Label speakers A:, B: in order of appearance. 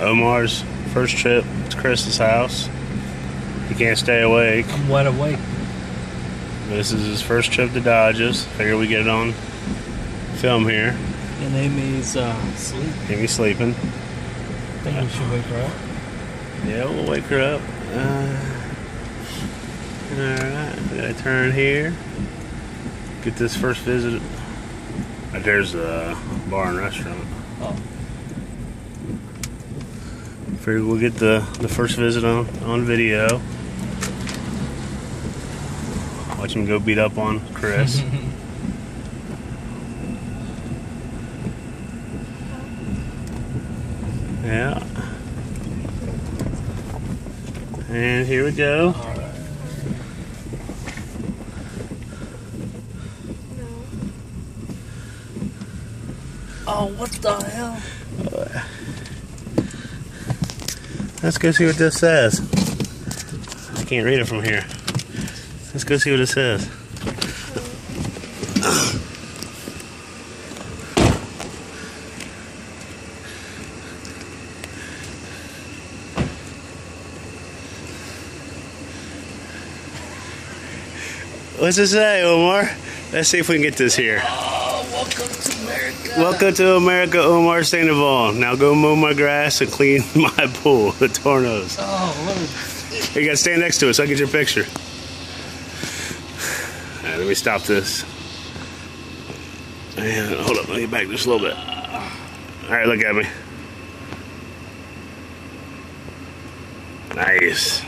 A: Omar's first trip to Chris's house. He can't stay awake.
B: I'm wide awake.
A: This is his first trip to Dodges. Figure we get it on film here.
B: And Amy's uh, asleep.
A: Amy's sleeping.
B: I think we should wake her up.
A: Yeah, we'll wake her up. Uh, Alright, we gotta turn here. Get this first visit. There's a bar and restaurant.
B: Oh.
A: Figure we'll get the, the first visit on, on video. Watch him go beat up on Chris. yeah. And here we go.
B: Oh, what the hell?
A: Let's go see what this says. I can't read it from here. Let's go see what it says. What's it say, Omar? Let's see if we can get this here.
B: Welcome to America.
A: Welcome to America, Omar Sandoval. Now go mow my grass and clean my pool, the Tornows.
B: Oh.
A: You gotta stand next to it so I get your picture. Alright, let me stop this. And hold up, let me back just a little bit. Alright, look at me. Nice.